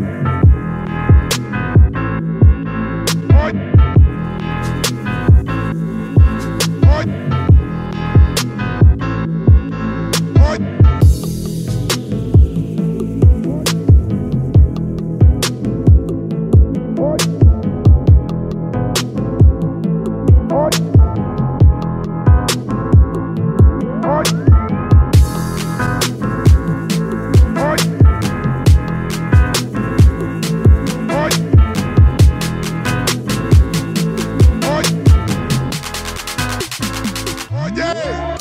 Yeah. Yeah.